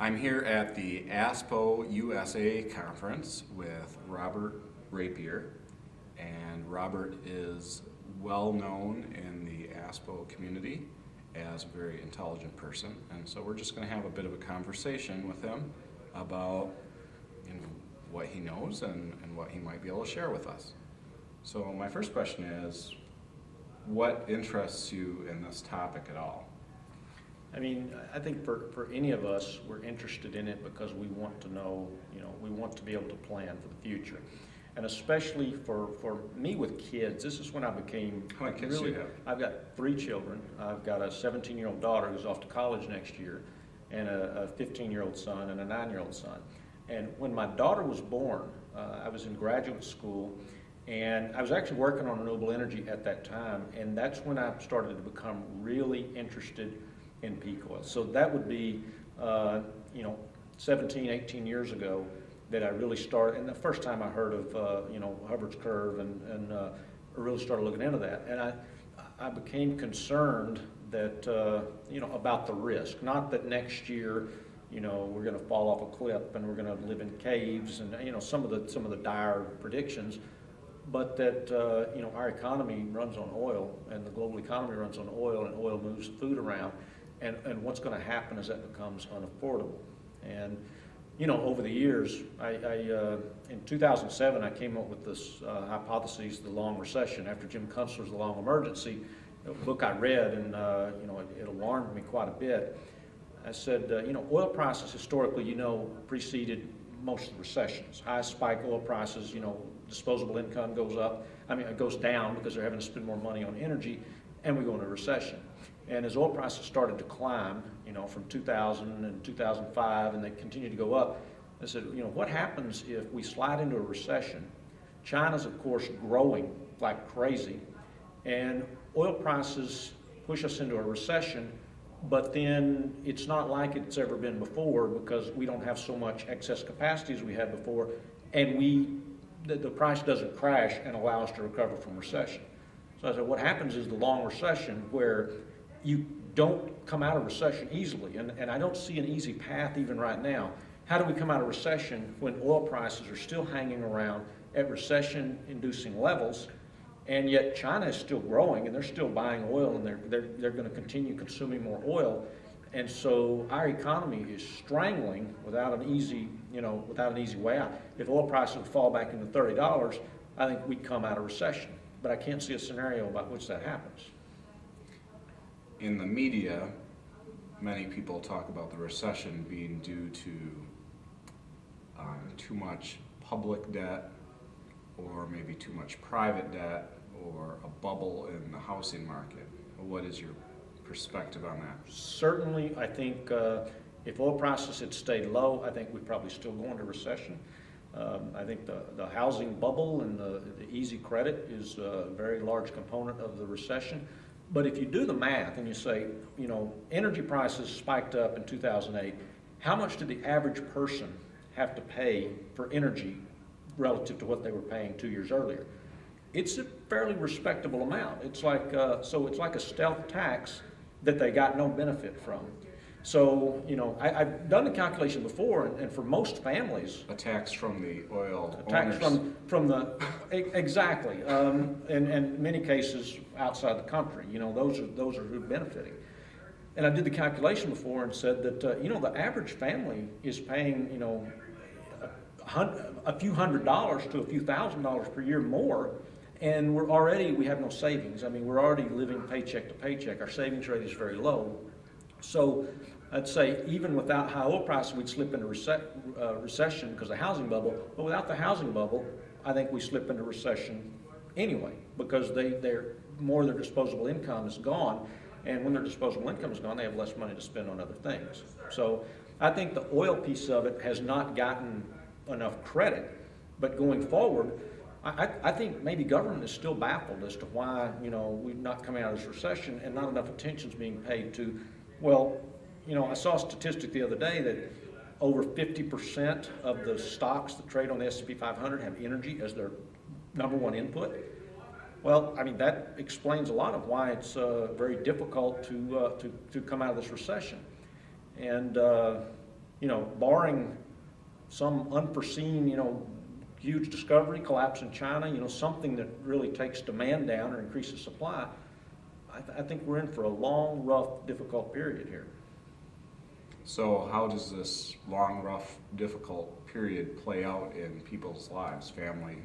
I'm here at the ASPO USA conference with Robert Rapier. And Robert is well known in the ASPO community as a very intelligent person. And so we're just going to have a bit of a conversation with him about you know, what he knows and, and what he might be able to share with us. So my first question is, what interests you in this topic at all? I mean, I think for, for any of us, we're interested in it because we want to know, you know, we want to be able to plan for the future. And especially for, for me with kids, this is when I became How many kids do really, you have? I've got three children. I've got a 17 year old daughter who's off to college next year, and a 15 year old son, and a 9 year old son. And when my daughter was born, uh, I was in graduate school, and I was actually working on renewable energy at that time, and that's when I started to become really interested in peak oil. So that would be, uh, you know, 17, 18 years ago that I really started, and the first time I heard of, uh, you know, Hubbert's curve and, and uh, really started looking into that. And I, I became concerned that, uh, you know, about the risk. Not that next year, you know, we're going to fall off a cliff and we're going to live in caves and, you know, some of the, some of the dire predictions, but that, uh, you know, our economy runs on oil and the global economy runs on oil and oil moves food around. And, and what's going to happen as that becomes unaffordable. And, you know, over the years, I, I uh, in 2007, I came up with this uh, hypothesis, the long recession, after Jim Kunstler's The Long Emergency, book I read, and, uh, you know, it, it alarmed me quite a bit. I said, uh, you know, oil prices historically, you know, preceded most of the recessions. High spike oil prices, you know, disposable income goes up. I mean, it goes down because they're having to spend more money on energy, and we go into recession. And as oil prices started to climb, you know, from 2000 and 2005, and they continued to go up, I said, you know, what happens if we slide into a recession? China's, of course, growing like crazy, and oil prices push us into a recession, but then it's not like it's ever been before because we don't have so much excess capacity as we had before, and we, the, the price doesn't crash and allow us to recover from recession. So I said, what happens is the long recession where you don't come out of recession easily, and, and I don't see an easy path even right now. How do we come out of recession when oil prices are still hanging around at recession-inducing levels, and yet China is still growing and they're still buying oil and they're, they're, they're going to continue consuming more oil. And so our economy is strangling without an easy, you know, without an easy way out. If oil prices would fall back into thirty dollars, I think we'd come out of recession. But I can't see a scenario by which that happens. In the media, many people talk about the recession being due to um, too much public debt or maybe too much private debt or a bubble in the housing market. What is your perspective on that? Certainly, I think uh, if oil prices had stayed low, I think we'd probably still go into recession. Um, I think the, the housing bubble and the, the easy credit is a very large component of the recession. But if you do the math and you say, you know, energy prices spiked up in 2008, how much did the average person have to pay for energy relative to what they were paying two years earlier? It's a fairly respectable amount. It's like, uh, so it's like a stealth tax that they got no benefit from. So, you know, I, have done the calculation before, and, and, for most families, a tax from the oil a tax owners. from from the exactly, um, and and many cases outside the country. You know, those are those are who are benefiting. And I did the calculation before and said that uh, you know the average family is paying you know a, a few hundred dollars to a few thousand dollars per year more and we're already we have no savings i mean we're already living paycheck to paycheck our savings rate is very low so I'd say even without high oil prices, we'd slip into rece uh, recession because of the housing bubble. But without the housing bubble, I think we slip into recession anyway because they, they're, more of their disposable income is gone. And when their disposable income is gone, they have less money to spend on other things. So I think the oil piece of it has not gotten enough credit. But going forward, I, I think maybe government is still baffled as to why, you know, we've not come out of this recession and not enough attention is being paid to, well, you know, I saw a statistic the other day that over 50% of the stocks that trade on the S&P 500 have energy as their number one input. Well, I mean, that explains a lot of why it's uh, very difficult to, uh, to, to come out of this recession. And, uh, you know, barring some unforeseen, you know, huge discovery, collapse in China, you know, something that really takes demand down or increases supply, I, th- I think we're in for a long, rough, difficult period here. So how does this long, rough, difficult period play out in people's lives, family,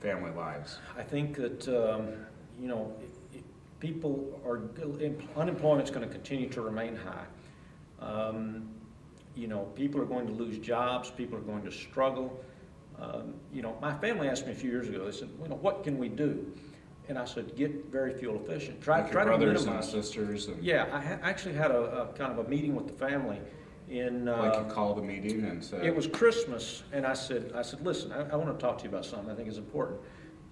family lives? I think that, um, you know, people are, unemployment's going to continue to remain high. Um, You know, people are going to lose jobs, people are going to struggle. Um, You know, my family asked me a few years ago, they said, you know, what can we do? And I said, get very fuel efficient. Try, Like try your to brothers and minimize. sisters and, Yeah, I ha- actually had a, a kind of a meeting with the family in, like uh, you called a meeting and said. it was Christmas, and I said, I said, listen, I, I want to talk to you about something I think is important.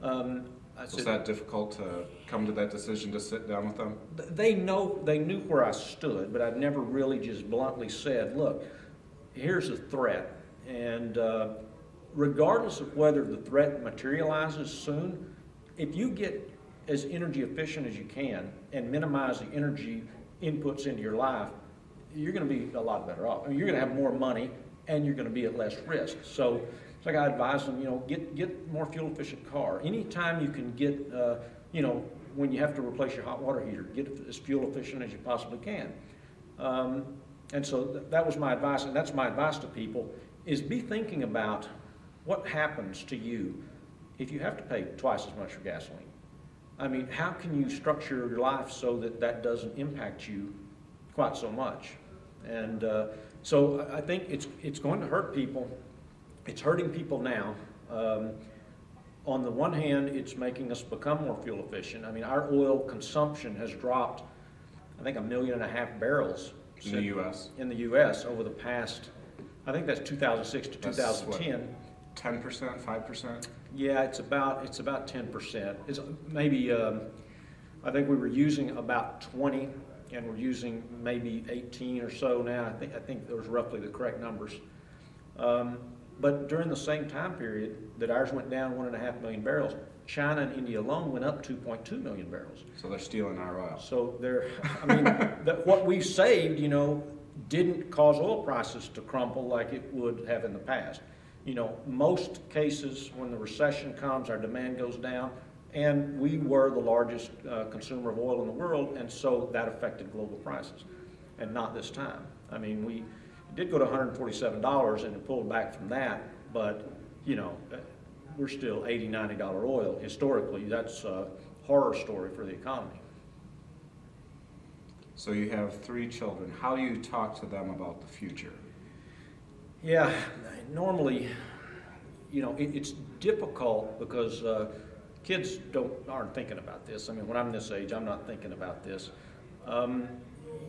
Um, I Was said, that difficult to come to that decision to sit down with them? th- they know, they knew where I stood, but I'd never really just bluntly said, look, here's a threat, and uh, regardless of whether the threat materializes soon, if you get as energy efficient as you can and minimize the energy inputs into your life, you're going to be a lot better off. I mean, you're going to have more money and you're going to be at less risk. So, it's like I advise them, you know, get get more fuel efficient car. Anytime you can get, uh, you know, when you have to replace your hot water heater, get as fuel efficient as you possibly can. Um, and so th- that was my advice, and that's my advice to people: is be thinking about what happens to you if you have to pay twice as much for gasoline. I mean, how can you structure your life so that that doesn't impact you quite so much? And uh, so I think it's, it's going to hurt people. It's hurting people now. Um, on the one hand, it's making us become more fuel efficient. I mean, our oil consumption has dropped, I think, a million and a half barrels In the US, in the U.S. over the past, I think that's 2006 to That's what- 2010. ten percent, five percent? Yeah, it's about, it's about ten percent. It's maybe, um, I think we were using about twenty, and we're using maybe eighteen or so now. I think, I think those are roughly the correct numbers. Um, but during the same time period that ours went down one and a half million barrels, China and India alone went up two point two million barrels. So they're stealing our oil. So there, I mean, that what we saved, you know, didn't cause oil prices to crumple like it would have in the past. You know, most cases, when the recession comes, our demand goes down, and we were the largest uh, consumer of oil in the world, and so that affected global prices, and not this time. I mean, we did go to $147 and it pulled back from that, but, you know, uh, we're still $80, $90 oil. Historically, that's a horror story for the economy. So you have three children. How do you talk to them about the future? Yeah, normally, you know, it, it's difficult because uh, kids don't aren't thinking about this. I mean, when I'm this age, I'm not thinking about this. Um,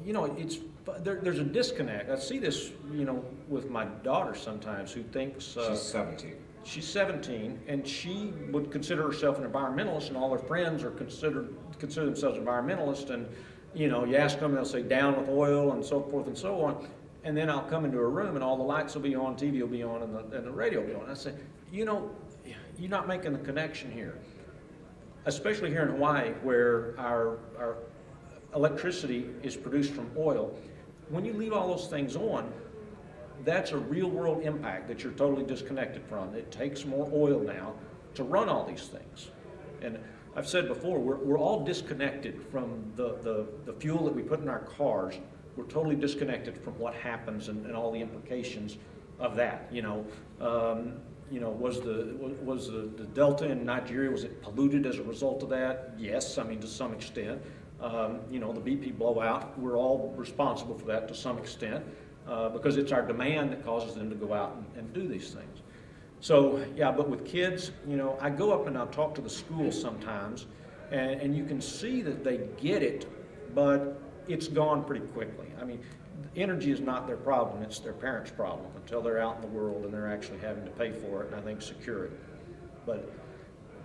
you know, it's there, there's a disconnect. I see this, you know, with my daughter sometimes, who thinks uh, She's seventeen. she's 17 and she would consider herself an environmentalist, and all her friends are considered consider themselves environmentalists. And you know, you ask them, they'll say down with oil and so forth and so on. And then I'll come into a room and all the lights will be on, TV will be on, and the, and the radio will be on. I say, you know, you're not making the connection here, especially here in Hawaii where our, our electricity is produced from oil. When you leave all those things on, that's a real world impact that you're totally disconnected from. It takes more oil now to run all these things. And I've said before, we're, we're all disconnected from the, the, the fuel that we put in our cars. We're totally disconnected from what happens and, and all the implications of that. You know, um, you know, was the was- the, the Delta in Nigeria was it polluted as a result of that? Yes, I mean to some extent. Um, you know, the BP blowout, we're all responsible for that to some extent uh, because it's our demand that causes them to go out and, and do these things. So, yeah, but with kids, you know, I go up and I talk to the schools sometimes, and, and you can see that they get it, but it's gone pretty quickly. I mean, energy is not their problem, it's their parents' problem until they're out in the world and they're actually having to pay for it and I think secure it. But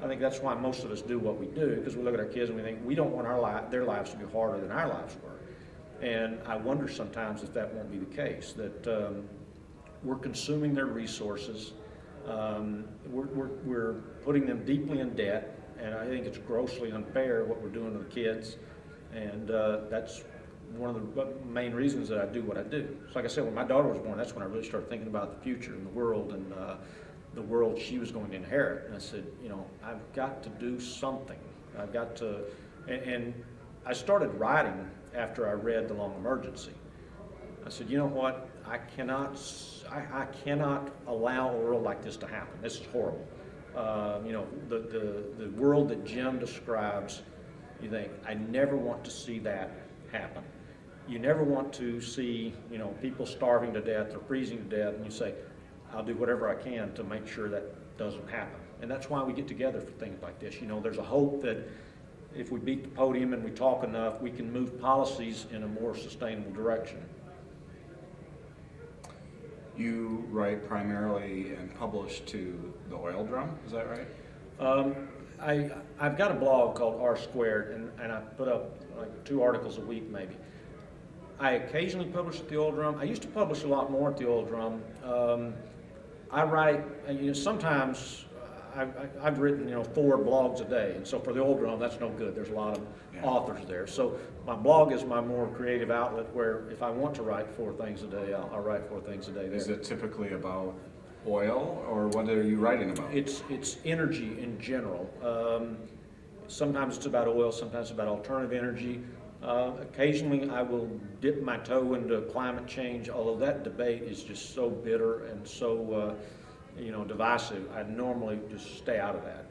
I think that's why most of us do what we do, because we look at our kids and we think, we don't want our li- their lives to be harder than our lives were. And I wonder sometimes if that won't be the case, that um, we're consuming their resources, um, we're, we're, we're putting them deeply in debt, and I think it's grossly unfair what we're doing to the kids. And uh, that's one of the main reasons that I do what I do. So like I said, when my daughter was born, that's when I really started thinking about the future and the world and uh, the world she was going to inherit. And I said, you know, I've got to do something. I've got to, and, and I started writing after I read The Long Emergency. I said, you know what? I cannot, I, I cannot allow a world like this to happen. This is horrible. Um, you know, the, the, the world that Jim describes, you think, I never want to see that happen. You never want to see, you know, people starving to death or freezing to death, and you say, I'll do whatever I can to make sure that doesn't happen. And that's why we get together for things like this. You know, there's a hope that if we beat the podium and we talk enough, we can move policies in a more sustainable direction. You write primarily and publish to the Oil Drum, is that right? Um, I, I've got a blog called R Squared, and, and I put up like two articles a week maybe. I occasionally publish at the Oil Drum. I used to publish a lot more at the Oil Drum. Um, I write, and, you know, sometimes I, I, I've written, you know, four blogs a day, and so for the Oil Drum, that's no good. There's a lot of Yeah. authors there. So my blog is my more creative outlet where if I want to write four things a day, I'll, I'll write four things a day there. Is it typically about oil, or what are you writing about? It's, it's energy in general. Um, sometimes it's about oil, sometimes it's about alternative energy. Uh, occasionally, I will dip my toe into climate change, although that debate is just so bitter and so, uh, you know, divisive. I normally just stay out of that.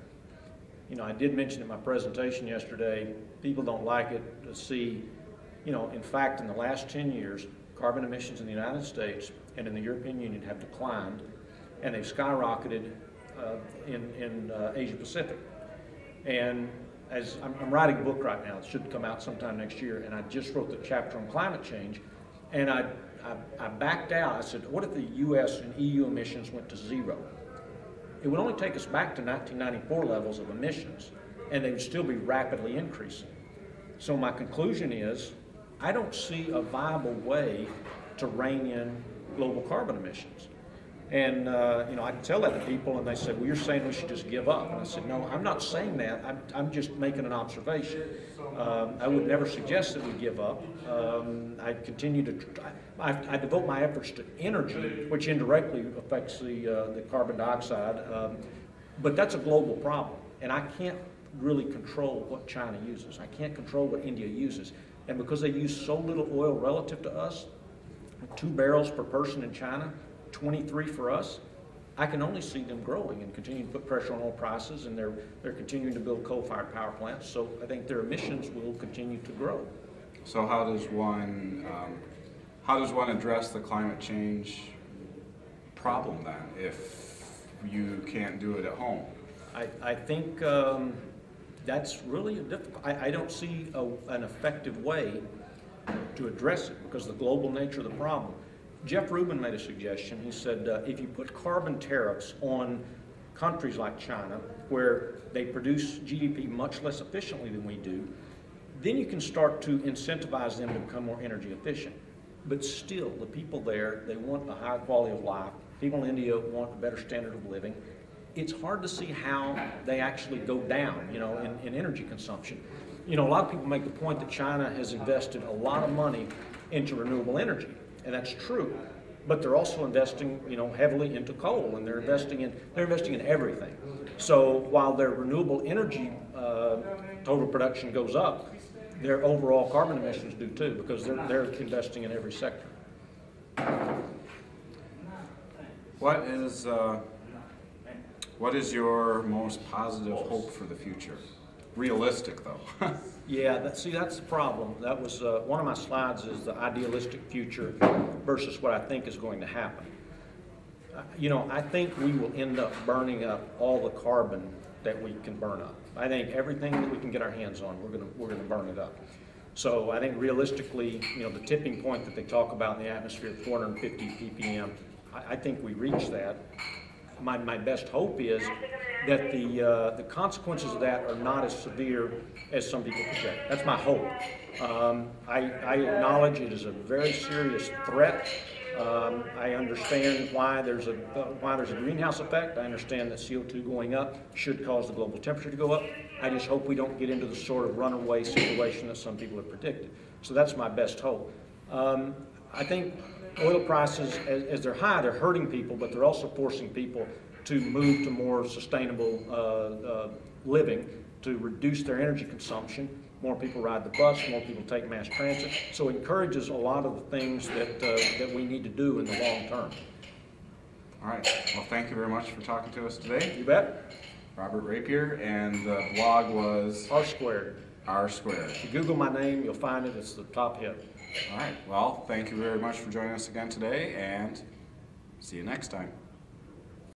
You know, I did mention in my presentation yesterday, people don't like it to see, you know, in fact, in the last 10 years, carbon emissions in the United States and in the European Union have declined, and they've skyrocketed uh, in, in uh, Asia Pacific. And as I'm, I'm writing a book right now, it should come out sometime next year, and I just wrote the chapter on climate change, and I, I, I backed out. I said, what if the U.S. and EU emissions went to zero? It would only take us back to 1994 levels of emissions, and they would still be rapidly increasing. So my conclusion is, I don't see a viable way to rein in global carbon emissions. And, uh, you know, I can tell that to people, and they say, well, you're saying we should just give up. And I said, no, I'm not saying that. I'm, I'm just making an observation. Um, I would never suggest that we give up. Um, I continue to, I, I devote my efforts to energy, which indirectly affects the, uh, the carbon dioxide. Um, but that's a global problem, and I can't really control what China uses. I can't control what India uses. And because they use so little oil relative to us, two barrels per person in China, 23 for us, I can only see them growing and continuing to put pressure on oil prices, and they're, they're continuing to build coal-fired power plants, so I think their emissions will continue to grow. So how does one, um, how does one address the climate change problem then, if you can't do it at home? I, I think um, that's really a difficult, I, I don't see a, an effective way to address it because of the global nature of the problem. Jeff Rubin made a suggestion. He said, uh, if you put carbon tariffs on countries like China, where they produce GDP much less efficiently than we do, then you can start to incentivize them to become more energy efficient. But still, the people there, they want a higher quality of life. People in India want a better standard of living. It's hard to see how they actually go down, you know, in, in energy consumption. You know, a lot of people make the point that China has invested a lot of money into renewable energy, and that's true. But they're also investing, you know, heavily into coal, and they're investing in they're investing in everything. So while their renewable energy uh, total production goes up, their overall carbon emissions do too, because they're they're investing in every sector. What is, uh, what is your most positive hope for the future? Realistic, though. Yeah, that, see, that's the problem. That was, uh, one of my slides is the idealistic future versus what I think is going to happen. Uh, You know, I think we will end up burning up all the carbon that we can burn up. I think everything that we can get our hands on, we're gonna, we're gonna burn it up. So I think realistically, you know, the tipping point that they talk about in the atmosphere, at 450 ppm, I, I think we reach that. My, my best hope is that the, uh, the consequences of that are not as severe as some people project. That's my hope. Um, I, I acknowledge it is a very serious threat. Um, I understand why there's a, why there's a greenhouse effect. I understand that CO2 going up should cause the global temperature to go up. I just hope we don't get into the sort of runaway situation that some people have predicted. So that's my best hope. Um, I think oil prices, as, as they're high, they're hurting people, but they're also forcing people to move to more sustainable uh, uh, living, to reduce their energy consumption. More people ride the bus, more people take mass transit. So it encourages a lot of the things that, uh, that we need to do in the long term. All right, well, thank you very much for talking to us today. You bet? Robert Rapier, and the blog was R squared. R Squared. If you Google my name, you'll find it. It's the top hit. All right, well, thank you very much for joining us again today, and see you next time.